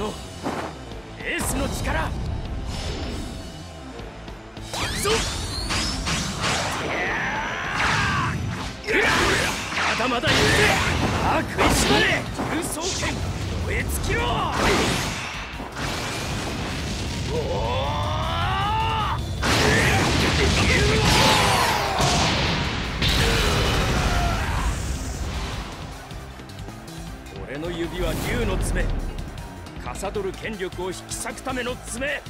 のエースの力。ぞ。まだまだ言うぜ。悪意しまれ重装剣燃え尽きろ。俺の指は竜の爪。かさどる権力を引き裂くための爪。